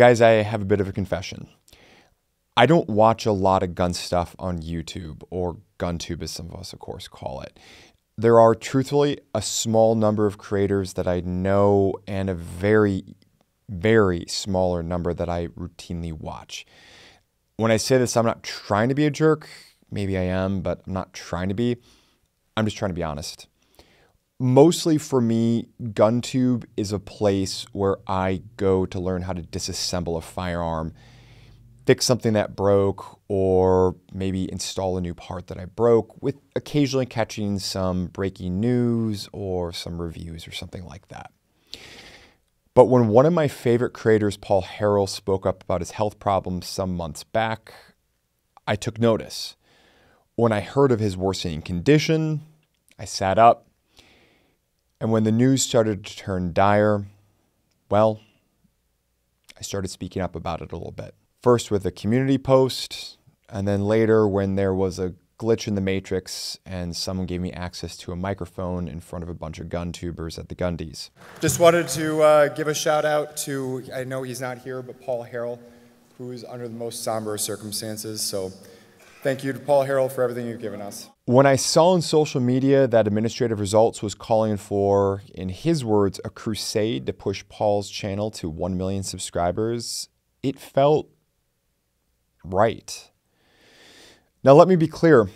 Guys, I have a bit of a confession. I don't watch a lot of gun stuff on YouTube or GunTube, as some of us, of course, call it. There are truthfully a small number of creators that I know and a very, very smaller number that I routinely watch. When I say this, I'm not trying to be a jerk. Maybe I am, but I'm not trying to be. I'm just trying to be honest. Mostly for me, GunTube is a place where I go to learn how to disassemble a firearm fix something that broke or maybe install a new part that I broke with occasionally catching some breaking news or some reviews or something like that. But when one of my favorite creators, Paul Harrell, spoke up about his health problems some months back, I took notice. When I heard of his worsening condition, I sat up. And when the news started to turn dire, well, I started speaking up about it a little bit first with a community post, and then later when there was a glitch in the matrix and someone gave me access to a microphone in front of a bunch of gun tubers at the Gundies. Just wanted to uh, give a shout out to, I know he's not here, but Paul Harrell, who is under the most somber circumstances. So thank you to Paul Harrell for everything you've given us. When I saw on social media that Administrative Results was calling for, in his words, a crusade to push Paul's channel to 1 million subscribers, it felt right. Now, let me be clear.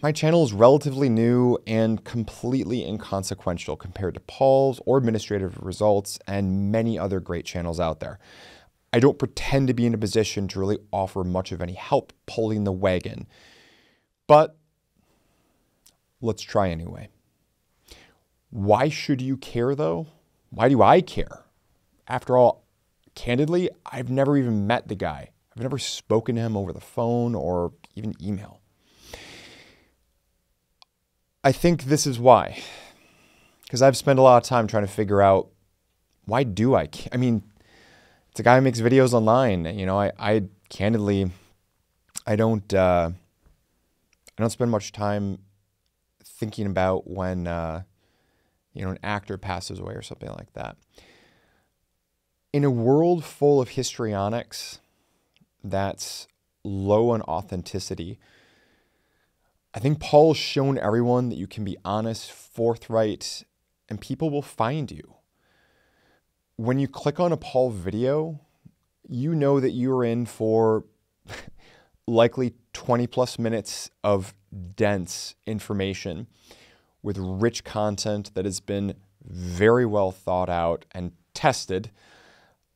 My channel is relatively new and completely inconsequential compared to Paul's or administrative results and many other great channels out there. I don't pretend to be in a position to really offer much of any help pulling the wagon, but let's try anyway. Why should you care though? Why do I care? After all, candidly, I've never even met the guy. I've never spoken to him over the phone or even email. I think this is why. Because I've spent a lot of time trying to figure out why do I? care? I mean, it's a guy who makes videos online. You know, I, I candidly, I don't, uh, I don't spend much time thinking about when, uh, you know, an actor passes away or something like that. In a world full of histrionics, that's low on authenticity. I think Paul's shown everyone that you can be honest, forthright, and people will find you. When you click on a Paul video, you know that you're in for likely 20 plus minutes of dense information with rich content that has been very well thought out and tested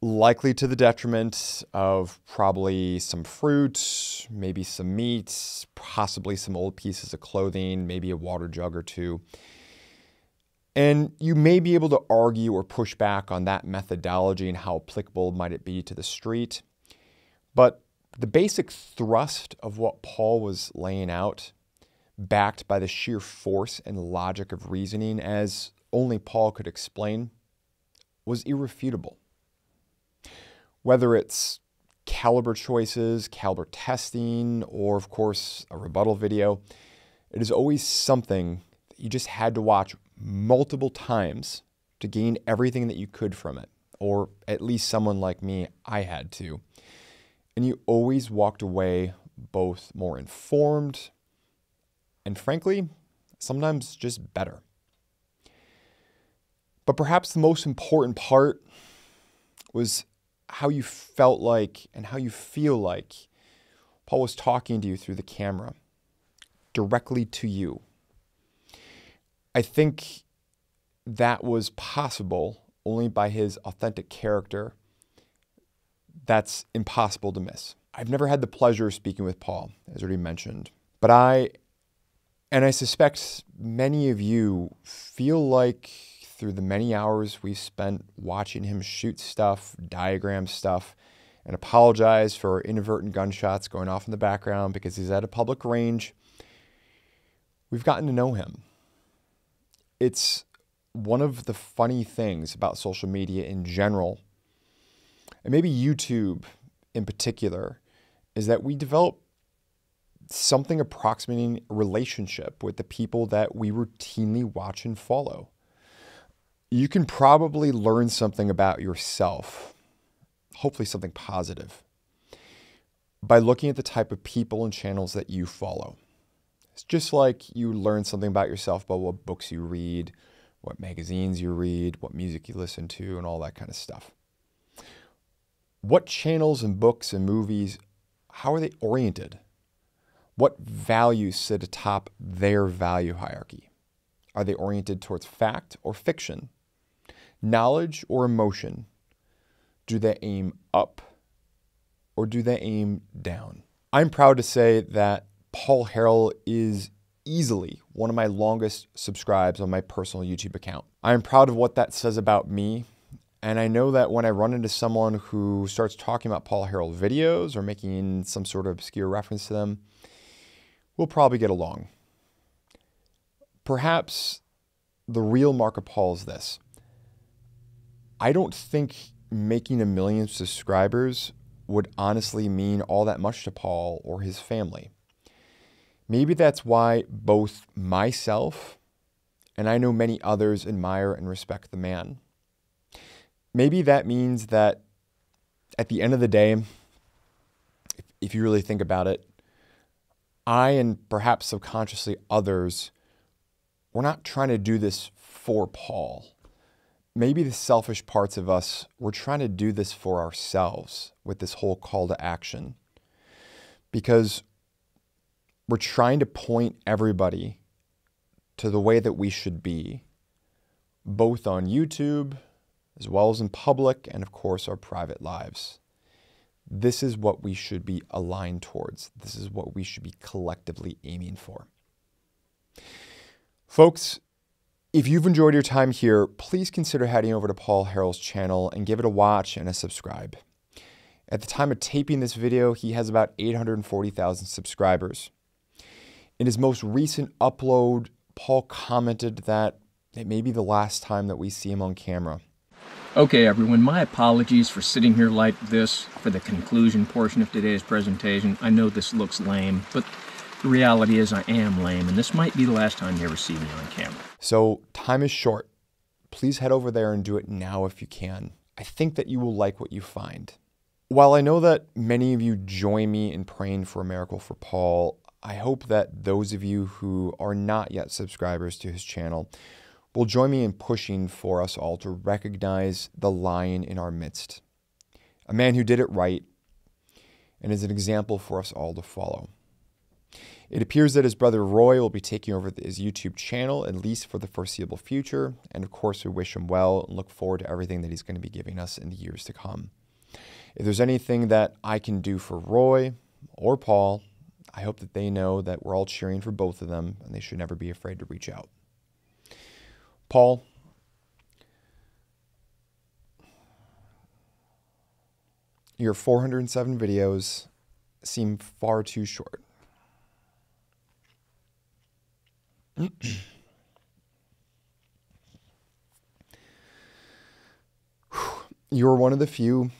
likely to the detriment of probably some fruit, maybe some meat, possibly some old pieces of clothing, maybe a water jug or two. And you may be able to argue or push back on that methodology and how applicable might it be to the street. But the basic thrust of what Paul was laying out, backed by the sheer force and logic of reasoning as only Paul could explain, was irrefutable whether it's caliber choices, caliber testing, or of course a rebuttal video, it is always something you just had to watch multiple times to gain everything that you could from it. Or at least someone like me, I had to. And you always walked away both more informed and frankly, sometimes just better. But perhaps the most important part was how you felt like and how you feel like Paul was talking to you through the camera, directly to you. I think that was possible only by his authentic character. That's impossible to miss. I've never had the pleasure of speaking with Paul, as already mentioned, but I, and I suspect many of you feel like through the many hours we spent watching him shoot stuff, diagram stuff, and apologize for inadvertent gunshots going off in the background because he's at a public range. We've gotten to know him. It's one of the funny things about social media in general, and maybe YouTube in particular, is that we develop something approximating a relationship with the people that we routinely watch and follow you can probably learn something about yourself hopefully something positive, by looking at the type of people and channels that you follow. It's just like you learn something about yourself about what books you read, what magazines you read, what music you listen to, and all that kind of stuff. What channels and books and movies, how are they oriented? What values sit atop their value hierarchy? Are they oriented towards fact or fiction? Knowledge or emotion? Do they aim up or do they aim down? I'm proud to say that Paul Harrell is easily one of my longest subscribes on my personal YouTube account. I am proud of what that says about me. And I know that when I run into someone who starts talking about Paul Harrell videos or making some sort of obscure reference to them, we'll probably get along. Perhaps the real mark of Paul is this I don't think making a million subscribers would honestly mean all that much to Paul or his family. Maybe that's why both myself and I know many others admire and respect the man. Maybe that means that at the end of the day, if you really think about it, I and perhaps subconsciously others, we're not trying to do this for Paul. Maybe the selfish parts of us, we're trying to do this for ourselves with this whole call to action. Because we're trying to point everybody to the way that we should be, both on YouTube as well as in public, and of course, our private lives. This is what we should be aligned towards. This is what we should be collectively aiming for. Folks, if you've enjoyed your time here, please consider heading over to Paul Harrell's channel and give it a watch and a subscribe. At the time of taping this video, he has about 840,000 subscribers. In his most recent upload, Paul commented that it may be the last time that we see him on camera. Okay, everyone, my apologies for sitting here like this for the conclusion portion of today's presentation. I know this looks lame, but the reality is I am lame, and this might be the last time you ever see me on camera. So, time is short. Please head over there and do it now if you can. I think that you will like what you find. While I know that many of you join me in praying for a miracle for Paul, I hope that those of you who are not yet subscribers to his channel will join me in pushing for us all to recognize the lion in our midst, a man who did it right and is an example for us all to follow. It appears that his brother Roy will be taking over his YouTube channel, at least for the foreseeable future. And of course, we wish him well and look forward to everything that he's going to be giving us in the years to come. If there's anything that I can do for Roy or Paul, I hope that they know that we're all cheering for both of them and they should never be afraid to reach out. Paul, your 407 videos seem far too short. You're one of the few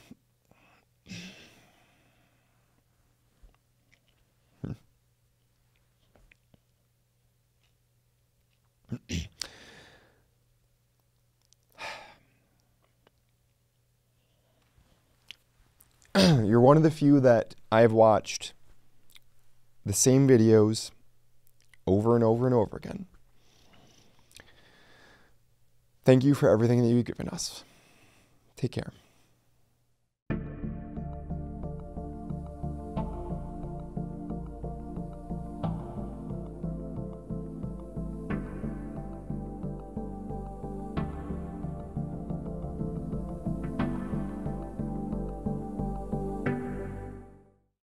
You're one of the few that I've watched the same videos over and over and over again. Thank you for everything that you've given us. Take care.